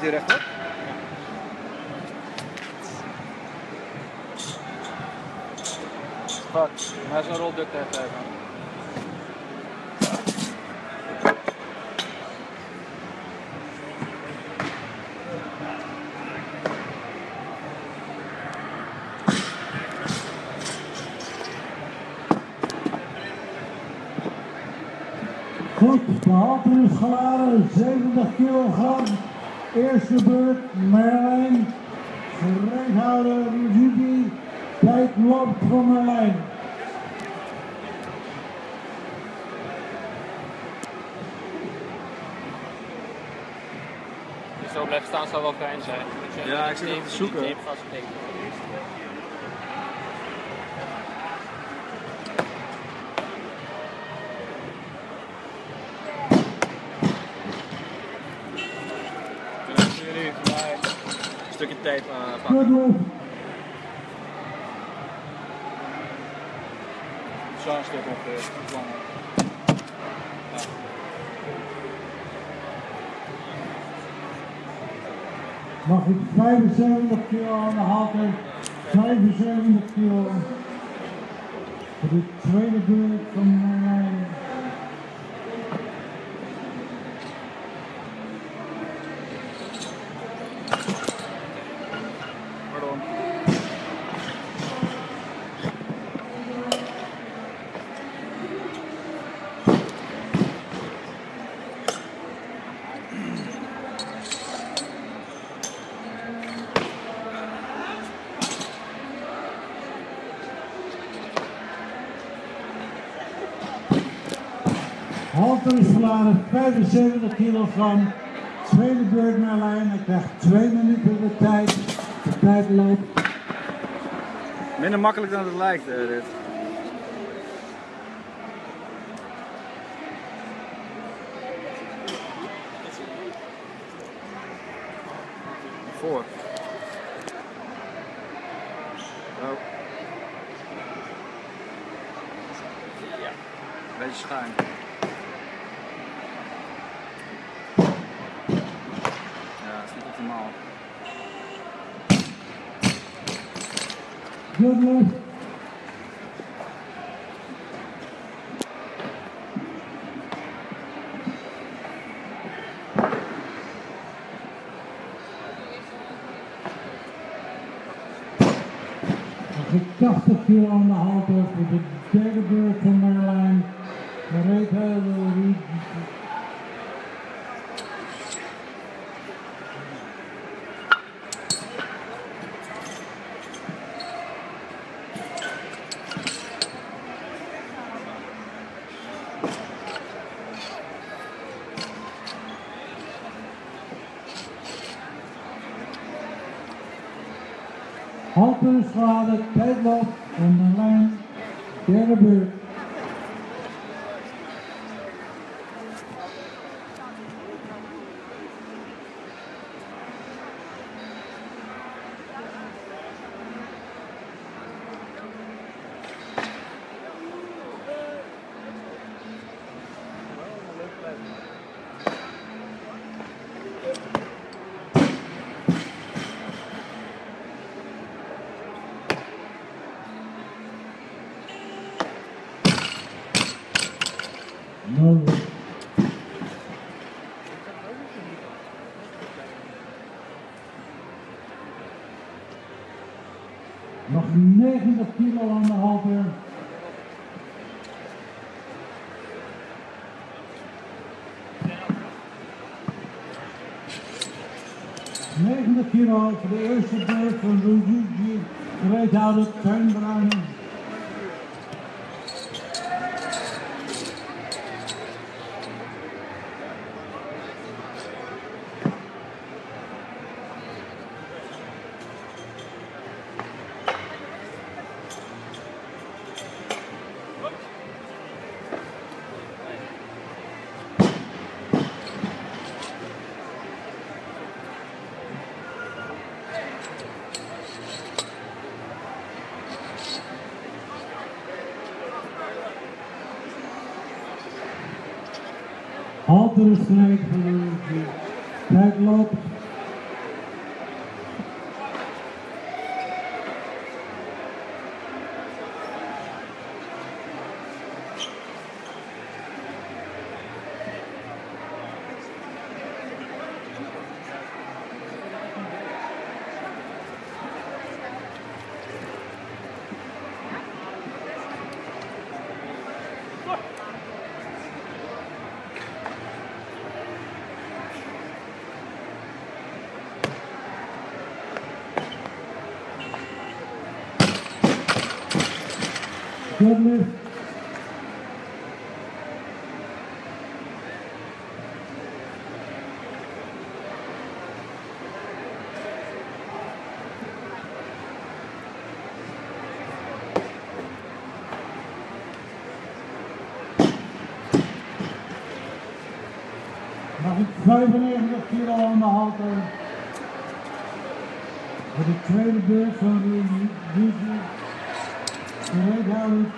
Direkt. Rechtop? Fuck, maar zo'n rol duct tape even. Goed, de halter is geladen, 70 kilogram. Eerste beurt, Merlijn. Gereedhouder, Rujubi. Tijd loopt voor Merlijn. Staan zou wel fijn zijn. Dat je Ja, ik zit even te zoeken. een stukje tape eh, pakken. Zo'n stuk ongeveer. langer. Mag ik 75 kilo aan de halter. 75 kilo. Voor de tweede beurt van Merlijn. Pardon. Halter is verladen, 75 kilogram. Tweede beurt Merlijn. Hij krijgt 2 minuten de tijd. De tijd loopt. Minder makkelijk dan het lijkt, eh, dit. Voor. Oh. Ja. Beetje schuin. Ja, dat is niet optimaal. Kudlof. Mag ik 80 kilo aan de halter voor de derde beurt van Merlijn. Gereedhouder, Halter is geladen, tijd loopt van Merlijn. Derde beurt. Nul. Nog 90 kilo aan de halter. ...90 kilo voor de eerste beurt van Rujiji. Gereedhouder Teun Bruinen. Halter is gereed 95 kilo aan de halter. Voor de tweede beurt van de Rudy. Gereed houden,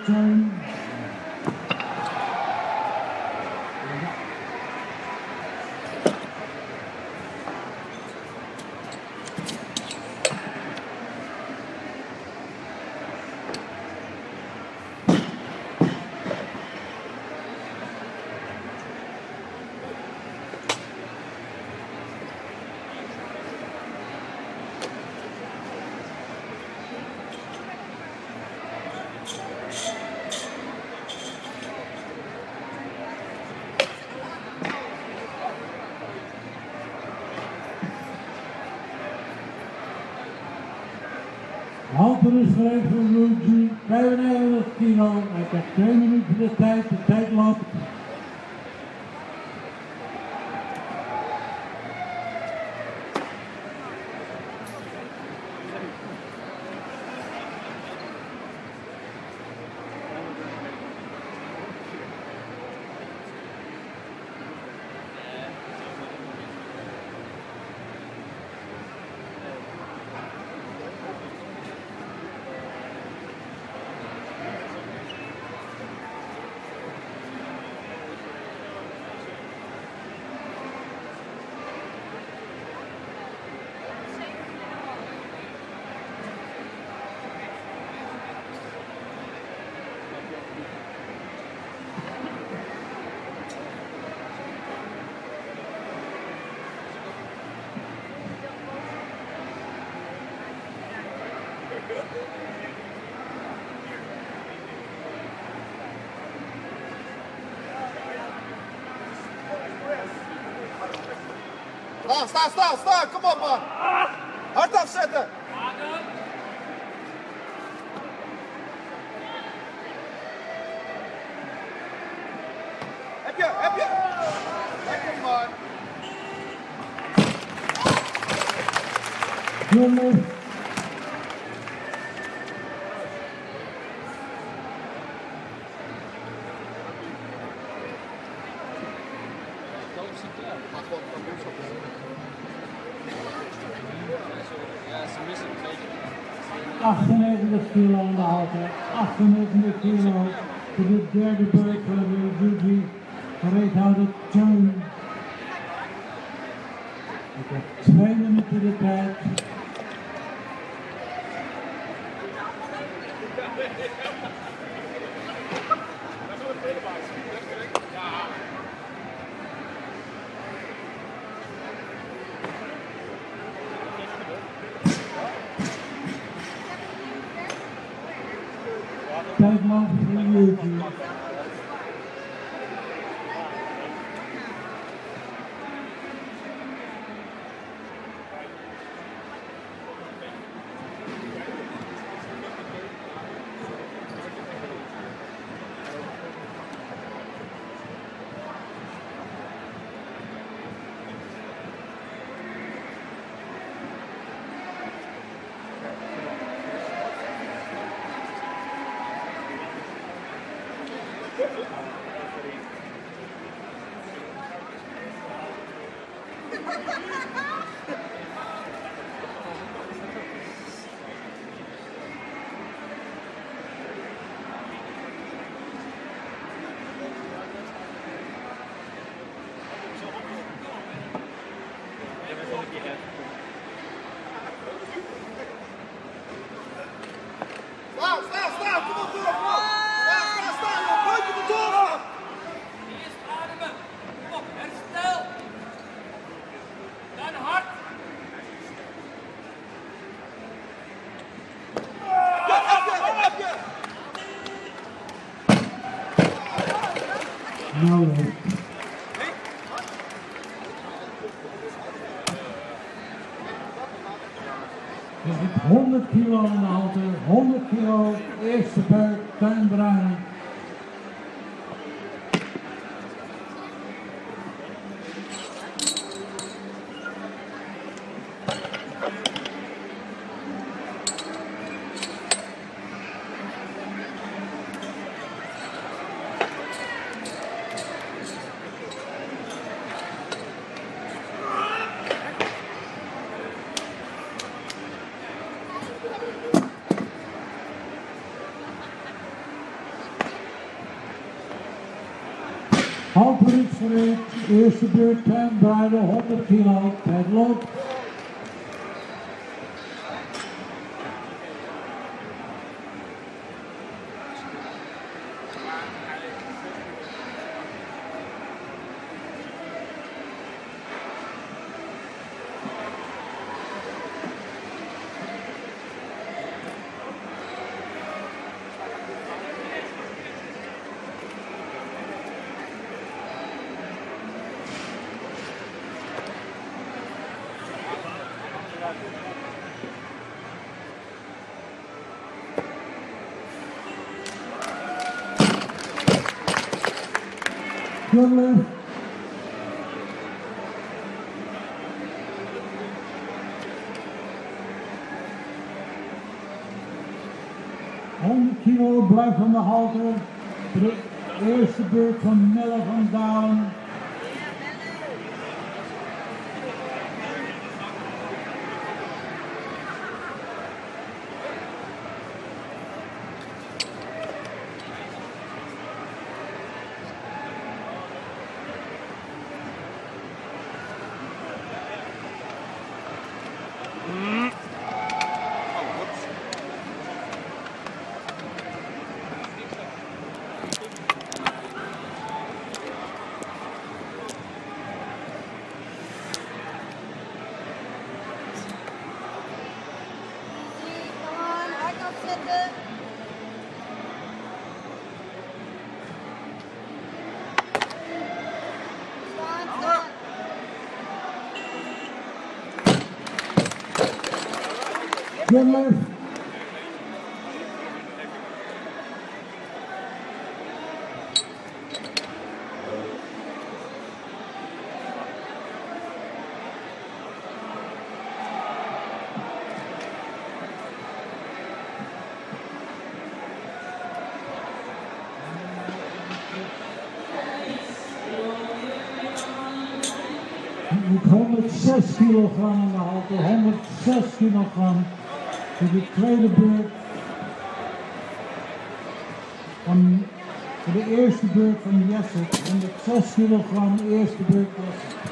is gereed voor Luigi, 95 kilo. Hij krijgt 2 minuten de tijd, de tijd loopt. Stop, stop, stop. Come on, man. Hard said that. Help you, help you. Come on. Aan de halter. 98 kilo voor de derde beurt van de Rudy. Gereed houden, chain. Hij krijgt Hebt 100 kilo in de halte, 100 kilo, eerste beuk, Halter is gereed, eerste beurt Tuin Bruin, 100 kilo, het Jongler. Honderd kilo blijft van de halte. De eerste beurt van Melle van Dalen. Jongler. Met 106 kilogram in de halte, 106 kilogram de tweede beurt van de eerste beurt van Jesse, 106 kilogram, eerste beurt Jesse.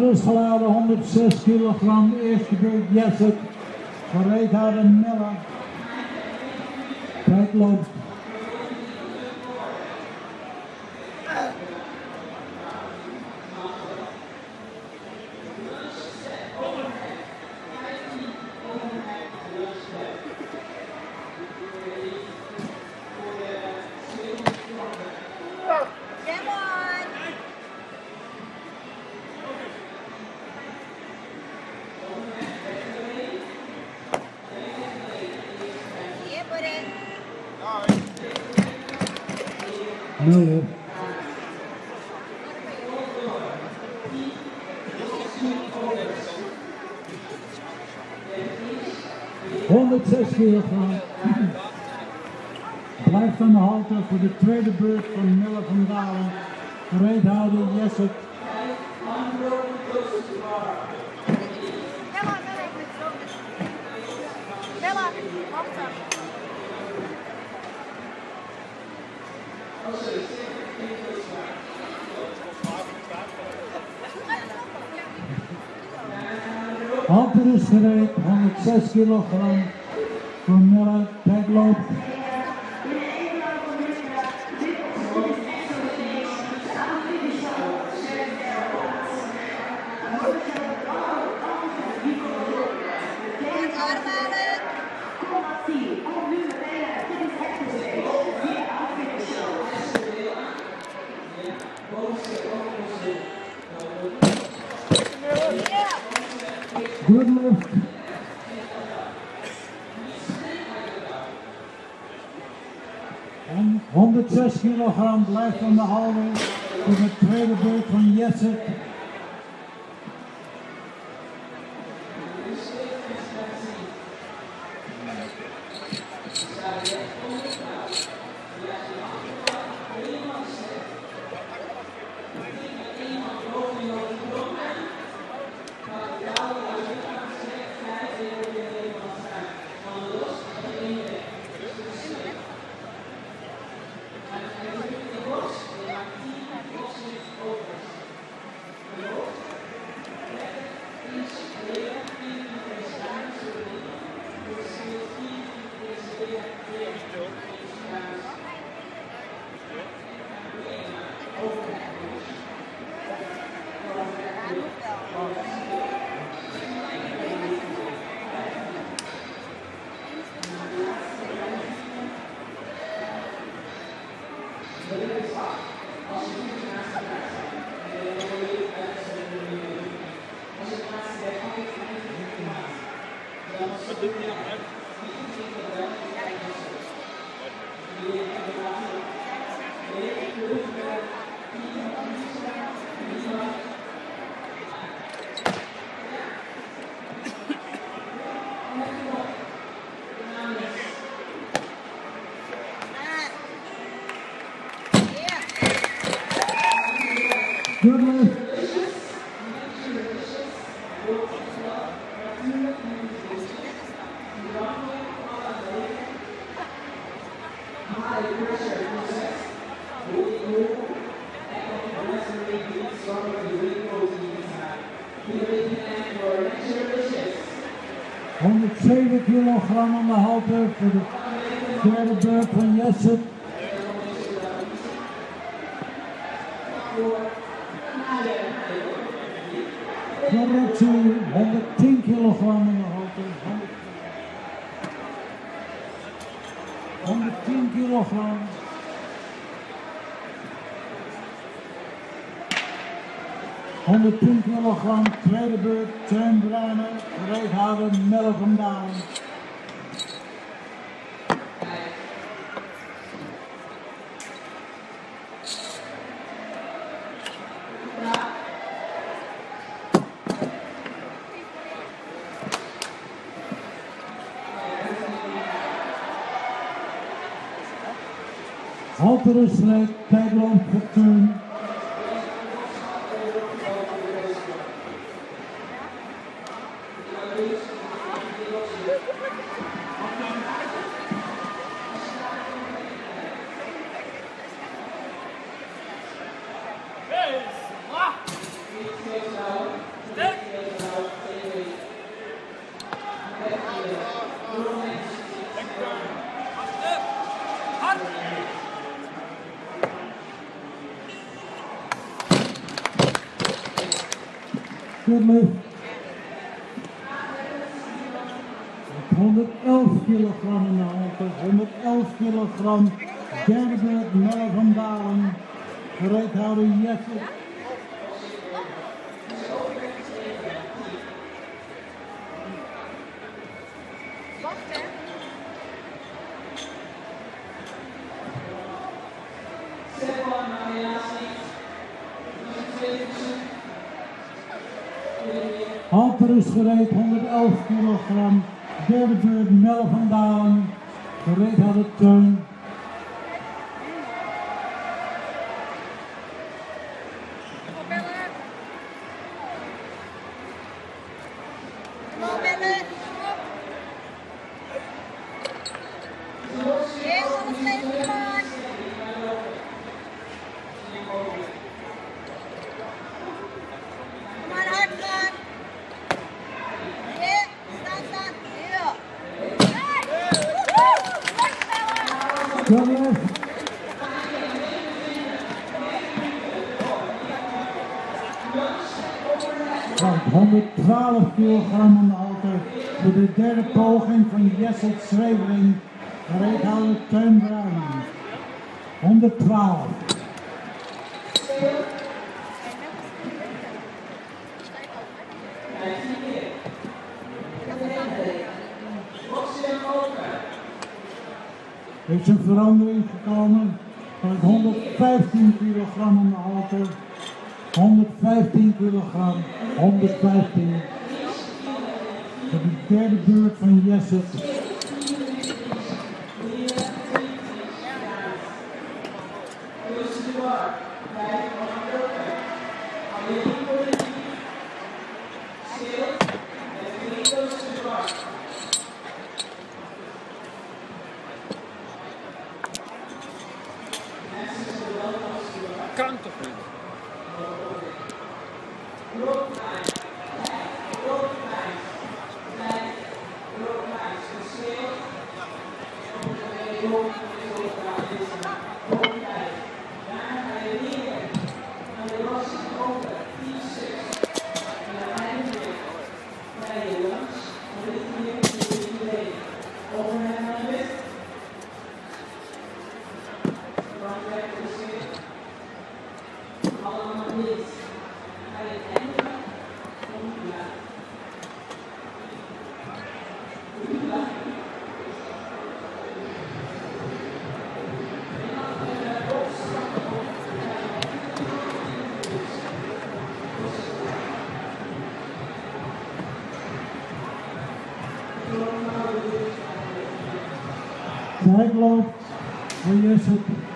Is geladen, 106 kilogram, eerste beurt Jesse, gereedhouder Melle. Tijd loopt. ...106 kilogram. Blijft aan de halte voor de tweede beurt van Mille van Dalen. Jesse. Come on, Miller. Miller, awesome. Halter is gereed, 106 kilogram. Voor Melle, tijd loopt. Ademhalen. Ja. Good lift. En 106 kilogram blijft aan de Aluminum ...107 kilogram aan de halte voor de derde beurt van Jesse. Correctie, 110 kilogram in de halte. 110 kilogram. ...110 kilogram, tweede beurt, Teun Bruinen, gereed houden, Melle van Dalen. Halter is gereed, tijd loopt voor. 111 kilogram in de halte, 111 kilogram, derde Melle van Dalen, gereed houden Jesse. Halter is gereed, 111 kilogram, derde beurt, Melle van Dalen, gereed houden is een verandering gekomen van 115 kilogram aan de halter. 115 kilogram, 115. Voor de derde beurt van Jesset. 또 Tijd loopt voor Jesset.